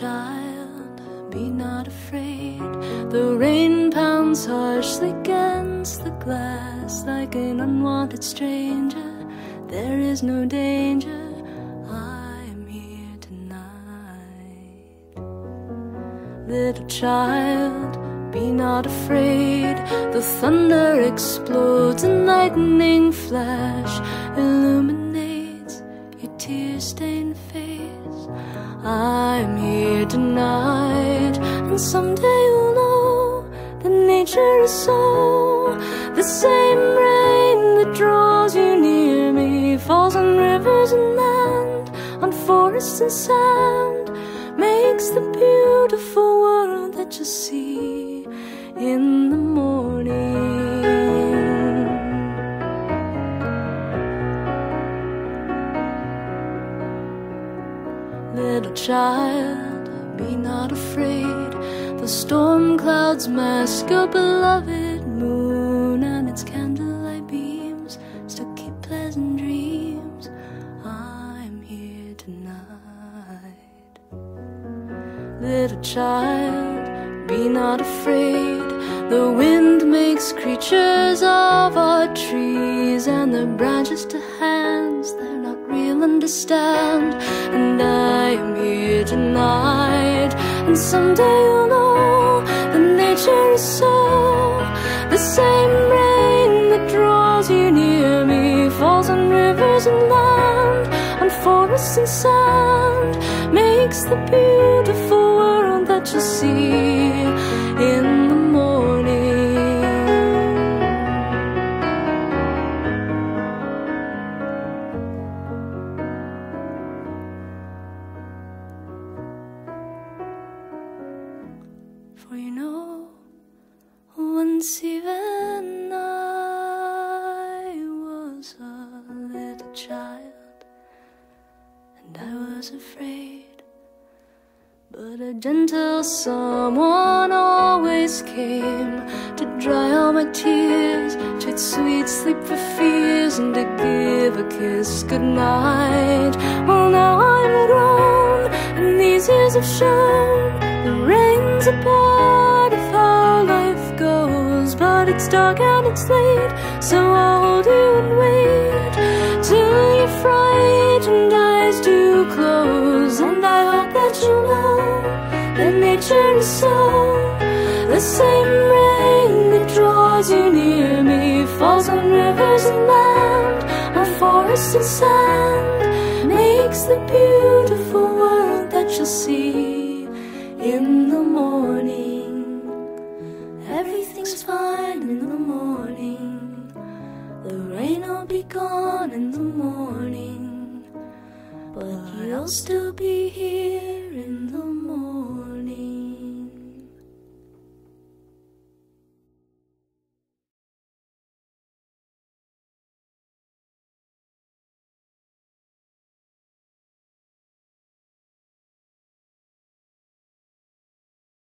child, be not afraid. The rain pounds harshly against the glass like an unwanted stranger. There is no danger. I am here tonight. Little child, be not afraid. The thunder explodes and lightning flash your tear stained face. I'm here tonight, and someday you'll know that nature is so. The same rain that draws you near me falls on rivers and land, on forests and sand, makes the beautiful world that you see Little child, be not afraid. The storm clouds mask your beloved moon, and its candlelight beams still keep pleasant dreams. I'm here tonight. Little child, be not afraid. The wind makes creatures of our trees, and the branches to hands they're not real understand. And I am here tonight, and someday you'll know that nature is so. The same rain that draws you near me falls on rivers and land, on forests and sand, makes the beautiful world that you see For you know, once even I was a little child, and I was afraid. But a gentle someone always came to dry all my tears, to sweet sleep for fears, and to give a kiss goodnight. Well, now I'm grown, and these years have shown the rain's a it's dark and it's late, so I'll hold you and wait till your frightened eyes do close. And I hope that you know that nature is so. The same rain that draws you near me falls on rivers and land, on forests and sand, makes the beautiful world that you'll see in the morning. Still be here